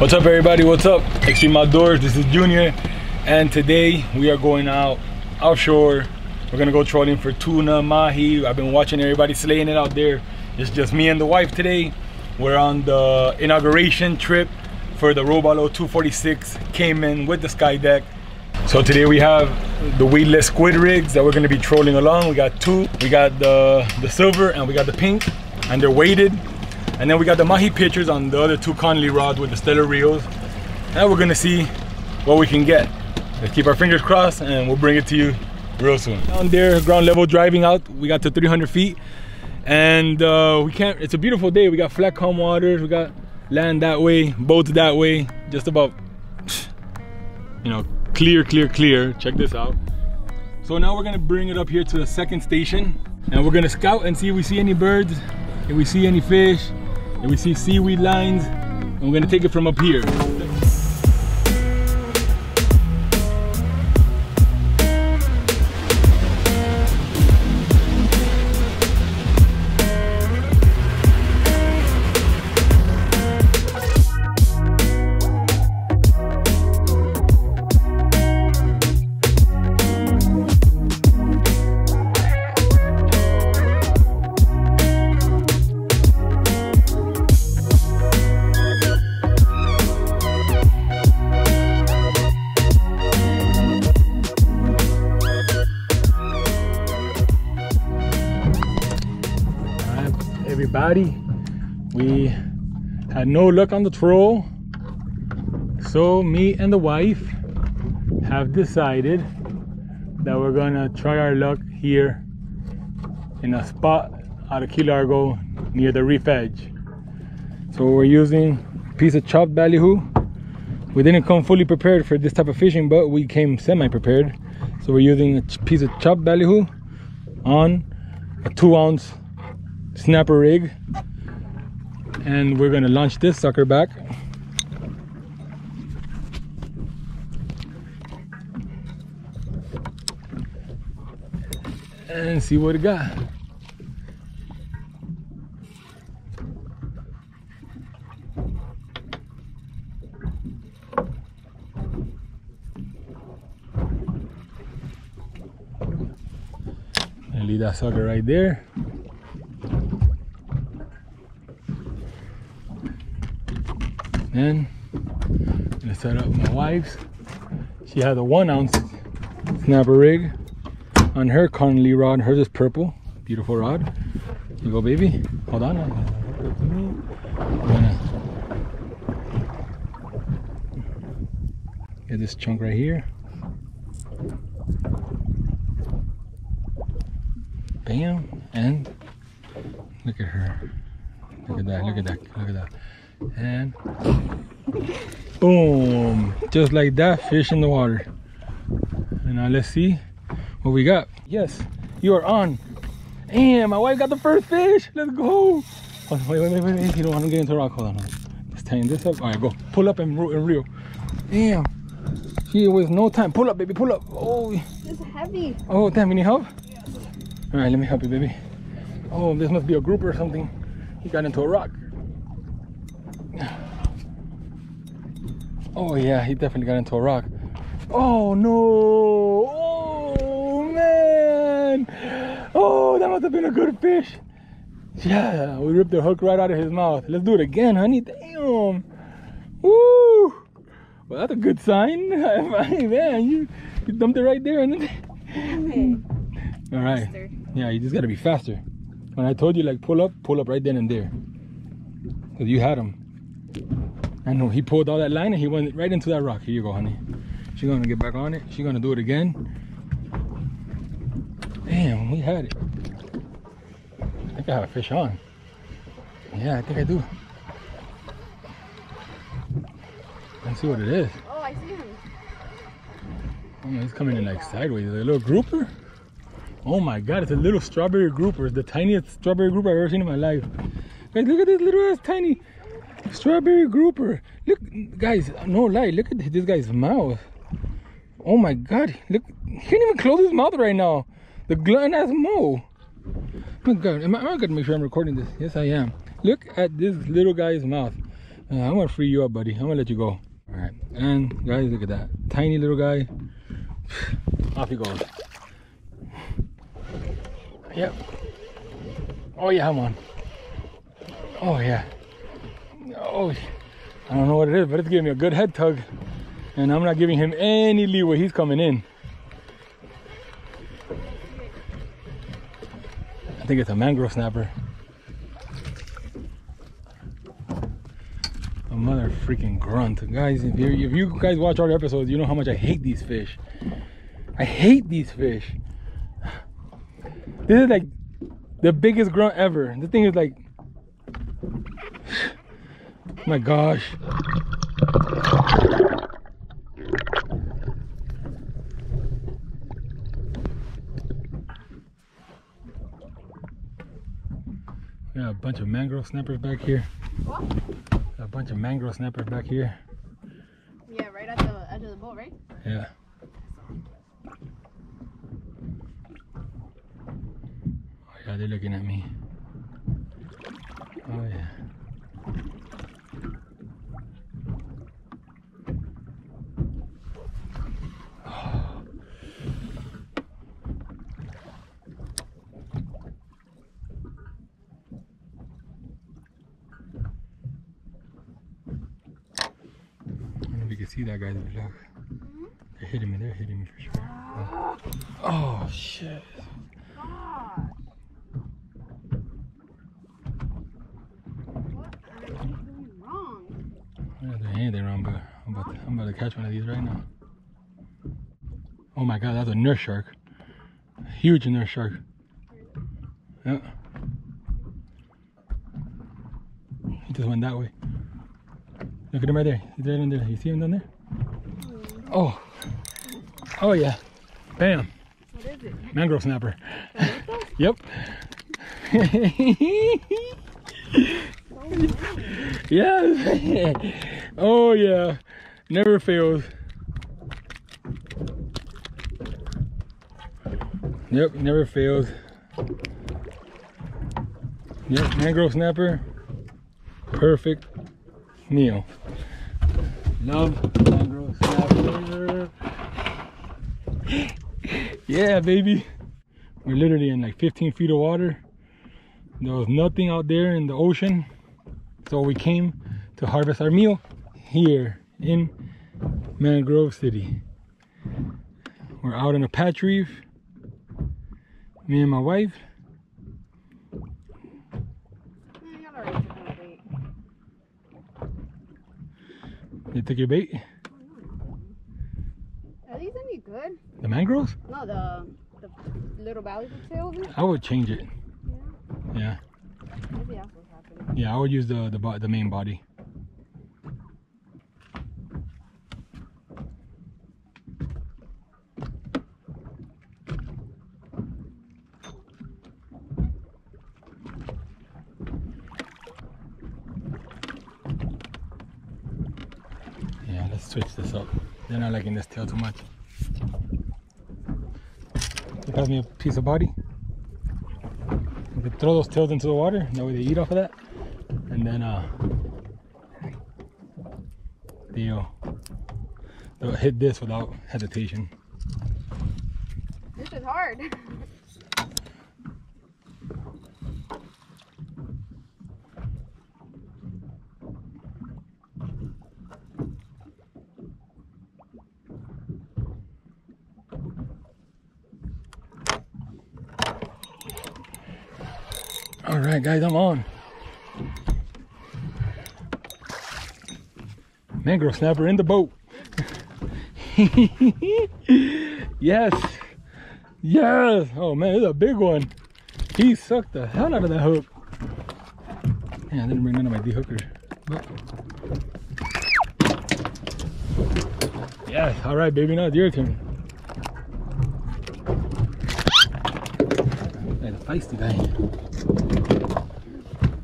What's up everybody, what's up? Xtreme Outdoors, this is Junior and today we are going out offshore. We're gonna go trolling for tuna, mahi. I've been watching everybody slaying it out there. It's just me and the wife today. We're on the inauguration trip for the Robalo 246 Cayman with the Skydeck. So today we have the weedless squid rigs that we're gonna be trolling along. We got two. We got the, the silver and we got the pink and they're weighted. And then we got the mahi pitchers on the other two Conley rods with the Stellar reels. And we're gonna see what we can get. Let's keep our fingers crossed and we'll bring it to you real soon. Down there, ground level driving out, we got to 300 feet. And uh, we can't, it's a beautiful day. We got flat calm waters, we got land that way, boats that way, just about, you know, clear, clear, clear. Check this out. So now we're gonna bring it up here to the second station and we're gonna scout and see if we see any birds, if we see any fish, and we see seaweed lines and we're gonna take it from up here. No luck on the troll. So me and the wife have decided that we're gonna try our luck here in a spot out of Key Largo near the reef edge. So we're using a piece of chopped ballyhoo. We didn't come fully prepared for this type of fishing but we came semi-prepared. So we're using a piece of chopped ballyhoo on a two ounce snapper rig and we're gonna launch this sucker back. And see what it got. And leave that sucker right there Then I'm gonna set up my wife's. She has a one ounce snapper rig on her Conley rod. Hers is purple, beautiful rod. You go, baby. Hold on. I'm gonna get this chunk right here. Bam, and look at her. Look at that, look at that, look at that and boom. Just like that fish in the water. And now let's see what we got. Yes you are on. And my wife got the first fish. Let's go. Oh, wait wait wait wait. You don't want to get into a rock. Hold on, let's tighten this up. All right go. Pull up and, and reel damn. She was no time. Pull up baby pull up. Oh. It's heavy. Oh damn you need help? All right let me help you baby. Oh this must be a grouper or something. He got into a rock Oh yeah, he definitely got into a rock. Oh no! Oh man! Oh, that must have been a good fish. Yeah, we ripped the hook right out of his mouth. Let's do it again, honey. Damn! Woo! Well, that's a good sign. man, you, you dumped it right there. And then... Okay. All right. Faster. Yeah, you just gotta be faster. When I told you like pull up, pull up right then and there. Cause you had him. I know he pulled all that line and he went right into that rock. Here you go, honey. She's gonna get back on it. She's gonna do it again. Damn, we had it. I think I have a fish on. Yeah, I think I do. Let's see what it is. Oh, I see him. Oh, he's coming in like sideways. Is it a little grouper? Oh my god, it's a little strawberry grouper. It's the tiniest strawberry grouper I've ever seen in my life. Guys, look at this little ass tiny Strawberry grouper. Look, guys, no lie. Look at this guy's mouth. Oh my god. Look, he can't even close his mouth right now. The glutton has mo. Oh god, am I, am I gonna make sure I'm recording this? Yes, I am. Look at this little guy's mouth. Yeah, I'm gonna free you up, buddy. I'm gonna let you go. All right, and guys, look at that tiny little guy. Off he goes. Yep. Oh yeah, I'm on. Oh yeah. Oh, I don't know what it is, but it's giving me a good head tug, and I'm not giving him any leeway. He's coming in. I think it's a mangrove snapper. A mother freaking grunt. Guys, if you if you guys watch our episodes, you know how much I hate these fish. I hate these fish. This is like the biggest grunt ever. This thing is like my gosh. We got a bunch of mangrove snappers back here. What? A bunch of mangrove snappers back here. Yeah, right at the edge of the boat, right? Yeah. Oh yeah, they're looking at me. Oh yeah. I don't that guys, look. They're hitting me, they're hitting me for sure. Oh, oh shit. I'm not doing anything wrong, but I'm about, to, I'm about to catch one of these right now. Oh my god, that's a nurse shark. Huge nurse shark. Yeah. He just went that way. Look at him right there. He's right in there. You see him down there? Oh. Oh yeah. Bam. What is it? Mangrove snapper. Yep. yes. oh yeah. Never fails. Yep, never fails. Yep, mangrove snapper. Perfect meal. Love. yeah, baby. We're literally in like 15 feet of water. There was nothing out there in the ocean. So we came to harvest our meal here in Mangrove City. We're out in a patch reef. Me and my wife. You already took my bait. You took your bait? Are these any good? Mangroves? No, the the little belly tails. I would change it. Yeah. Yeah. Maybe that's what's happening. Yeah, I would use the the, the main body. Yeah, let's switch this up. They're not liking this tail too much. You pass me a piece of body. You could throw those tails into the water. That way they eat off of that. And then uh, they, uh, they'll hit this without hesitation. This is hard. All guys, I'm on. Mangrove snapper in the boat. yes. Yes. Oh man, it's a big one. He sucked the hell out of that hook. Yeah, I didn't bring none of my D-hookers. Yes. All right, baby. Now it's your turn. That feisty guy.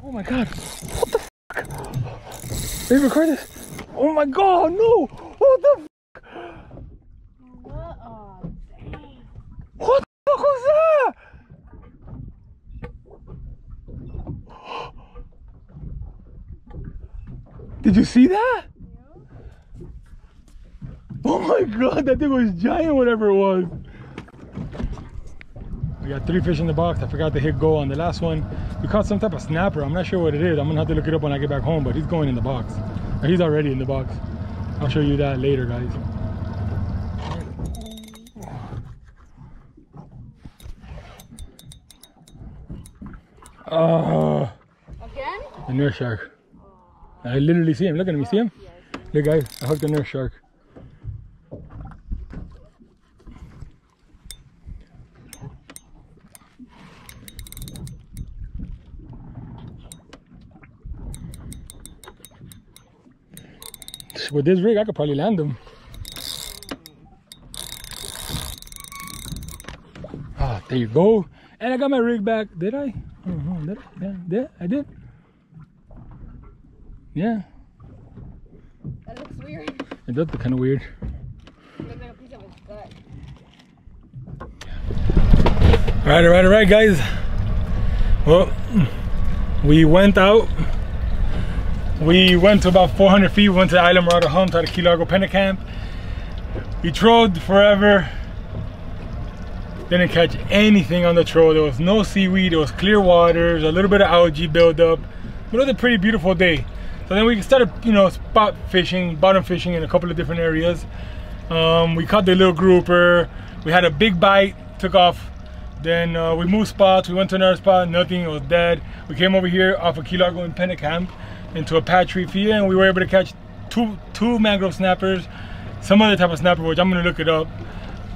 Oh my god. What the fuck? Baby, record this. Oh my god, no. What the f- What? What the fuck was that? Did you see that? Oh my god, that thing was giant, whatever it was. We got three fish in the box. I forgot to hit go on the last one. We caught some type of snapper. I'm not sure what it is. I'm gonna have to look it up when I get back home, but he's going in the box. Or He's already in the box. I'll show you that later, guys. Oh, Again? a nurse shark. I literally see him. Look at him. You see him? Look, guys. I hooked a nurse shark. With this rig, I could probably land them. Ah, there you go. And I got my rig back. Did I? Oh, did I? Yeah, did I? Did. Yeah, That looks weird. it does look kind of weird. Looks like a piece of his gut. All right, all right, all right, guys. Well, we went out. We went to about 400 feet. We went to the Islamorada home to the Key Largo Hump. We trolled forever. Didn't catch anything on the troll. There was no seaweed. It was clear waters, a little bit of algae buildup. But it was a pretty beautiful day. So then we started, you know, spot fishing, bottom fishing in a couple of different areas. Um, we caught the little grouper. We had a big bite, took off. Then uh, we moved spots. We went to another spot, nothing, it was dead. We came over here off of Key Largo Hump into a patch reef here, and we were able to catch two two mangrove snappers, some other type of snapper, which I'm gonna look it up,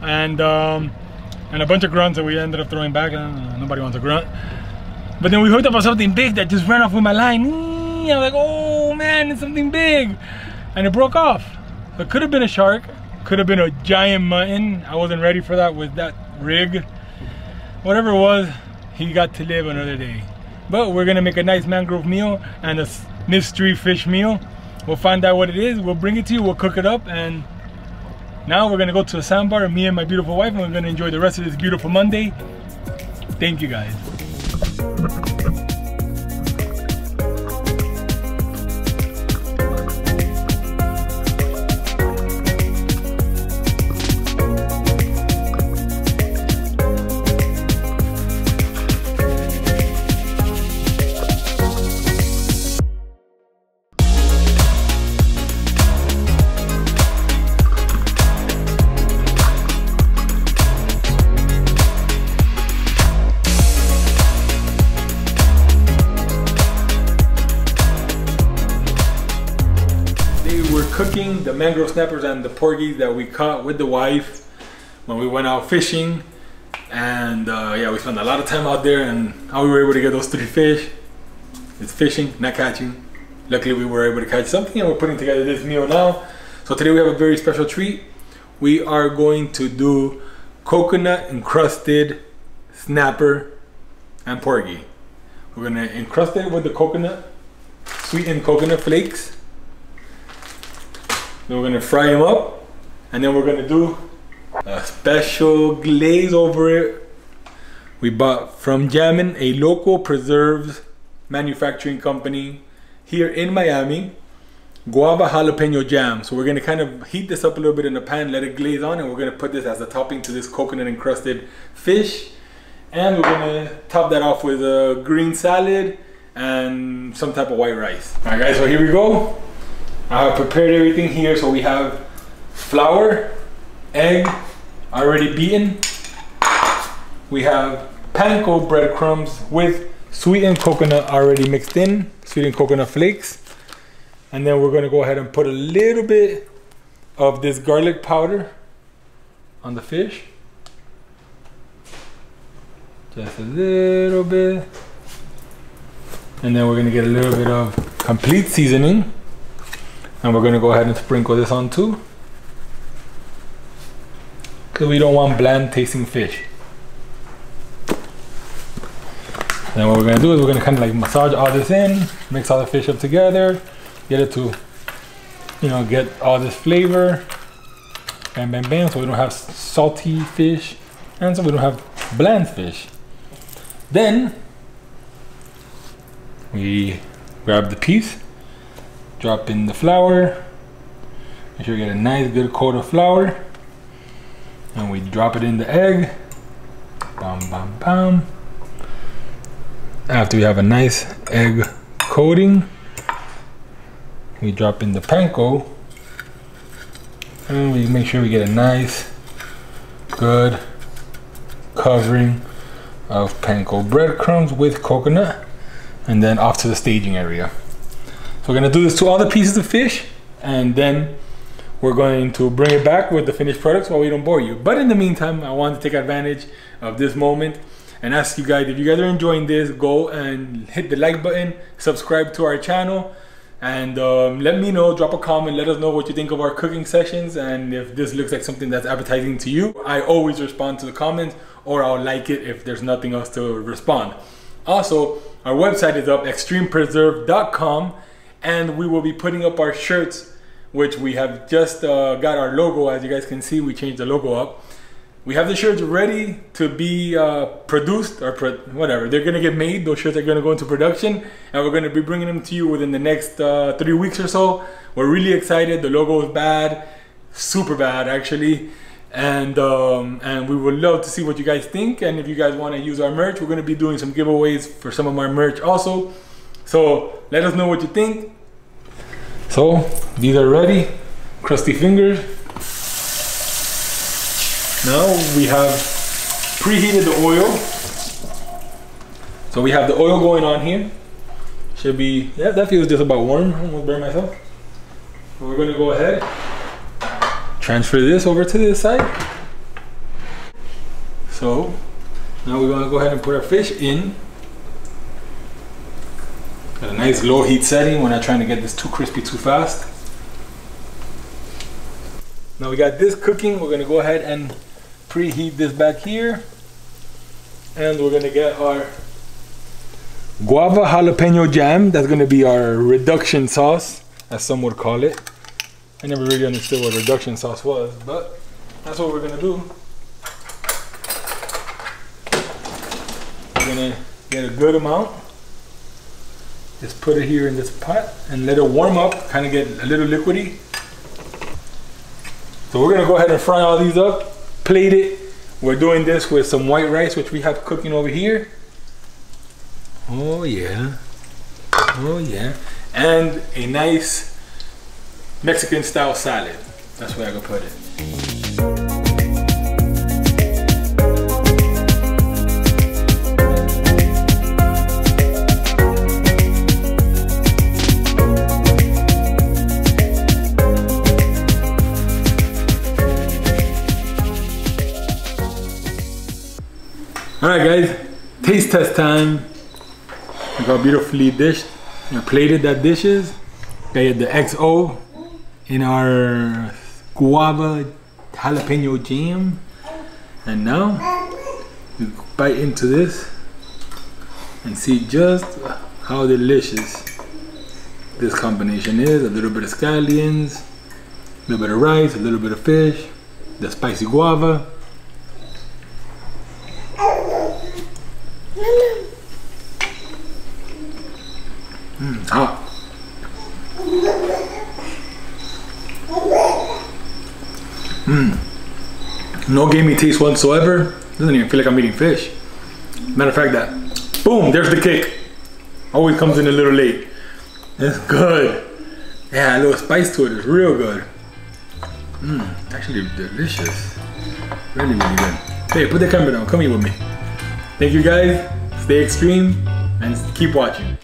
and um, and a bunch of grunts that we ended up throwing back. Uh, nobody wants a grunt. But then we hooked up on something big that just ran off with my line. I'm like, oh man, it's something big. And it broke off. It could have been a shark, could have been a giant mutton. I wasn't ready for that with that rig. Whatever it was, he got to live another day. But we're gonna make a nice mangrove meal and a mystery fish meal. We'll find out what it is, we'll bring it to you, we'll cook it up, and now we're gonna go to a sandbar, me and my beautiful wife, and we're gonna enjoy the rest of this beautiful Monday. Thank you guys. Cooking the mangrove snappers and the porgies that we caught with the wife when we went out fishing. And uh, yeah, we spent a lot of time out there and how we were able to get those three fish. It's fishing, not catching. Luckily we were able to catch something and we're putting together this meal now. So today we have a very special treat. We are going to do coconut encrusted snapper and porgy. We're gonna encrust it with the coconut, sweetened coconut flakes. Then we're gonna fry them up, and then we're gonna do a special glaze over it. We bought from Jammin, a local preserves manufacturing company here in Miami, guava jalapeno jam. So we're gonna kind of heat this up a little bit in the pan, let it glaze on, and we're gonna put this as a topping to this coconut encrusted fish. And we're gonna top that off with a green salad and some type of white rice. All right guys, so here we go. I have prepared everything here. So we have flour, egg, already beaten. We have panko breadcrumbs with sweetened coconut already mixed in, sweetened coconut flakes. And then we're gonna go ahead and put a little bit of this garlic powder on the fish. Just a little bit. And then we're gonna get a little bit of complete seasoning. And we're gonna go ahead and sprinkle this on too. Cause we don't want bland tasting fish. Then what we're gonna do is we're gonna kind of like massage all this in, mix all the fish up together, get it to, you know, get all this flavor. Bam, bam, bam. So we don't have salty fish, and so we don't have bland fish. Then we grab the piece Drop in the flour. Make sure you get a nice good coat of flour. And we drop it in the egg. Bam, bam, bam. After we have a nice egg coating, we drop in the panko. And we make sure we get a nice, good covering of panko breadcrumbs with coconut. And then off to the staging area. So we're gonna do this to all the pieces of fish and then we're going to bring it back with the finished products while we don't bore you. But in the meantime, I want to take advantage of this moment and ask you guys, if you guys are enjoying this, go and hit the like button, subscribe to our channel, and um, let me know, drop a comment, let us know what you think of our cooking sessions and if this looks like something that's appetizing to you. I always respond to the comments or I'll like it if there's nothing else to respond. Also, our website is up, xtremepreserve.com, and we will be putting up our shirts which we have just uh, got our logo. As you guys can see, we changed the logo up. We have the shirts ready to be uh, produced or pro whatever. They're gonna get made. Those shirts are gonna go into production and we're gonna be bringing them to you within the next uh, three weeks or so. We're really excited. The logo is bad, super bad actually. And um, and we would love to see what you guys think. And if you guys wanna use our merch, we're gonna be doing some giveaways for some of our merch also. So let us know what you think. So these are ready, crusty fingers. Now we have preheated the oil. So we have the oil going on here. Should be, yeah, that feels just about warm. I almost burned myself. We're gonna go ahead, transfer this over to this side. So now we're gonna go ahead and put our fish in. A nice low heat setting. We're not trying to get this too crispy too fast. Now we got this cooking. We're gonna go ahead and preheat this back here. And we're gonna get our guava jalapeno jam. That's gonna be our reduction sauce, as some would call it. I never really understood what reduction sauce was, but that's what we're gonna do. We're gonna get a good amount. Just put it here in this pot and let it warm up, kind of get a little liquidy. So we're gonna go ahead and fry all these up, plate it. We're doing this with some white rice, which we have cooking over here. Oh yeah, oh yeah. And a nice Mexican style salad. That's where I gonna put it. All right, guys, taste test time. Look how beautifully dished and plated that dish is. Okay, the XO in our guava jalapeno jam. And now, you bite into this and see just how delicious this combination is. A little bit of scallions, a little bit of rice, a little bit of fish, the spicy guava. Mm, hot. Mmm. No gamey taste whatsoever. Doesn't even feel like I'm eating fish. Matter of fact, that boom, there's the kick. Always comes in a little late. It's good. Yeah, a little spice to it. it is real good. Mmm, actually delicious. Really, really good. Hey, put the camera down. Come here with me. Thank you guys. Stay extreme and keep watching.